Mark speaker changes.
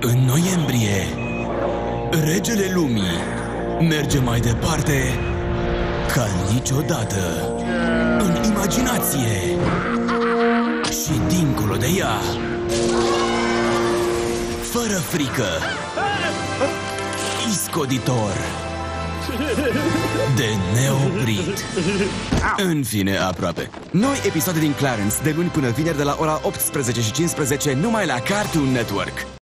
Speaker 1: În noiembrie, regele lumii merge mai departe ca niciodată. În imaginație și dincolo de ea. Fără frică. Iscoditor. De neoprit. În fine, aproape. Noi episoade din Clarence, de luni până vineri de la ora 18 și 15, numai la Cartoon Network.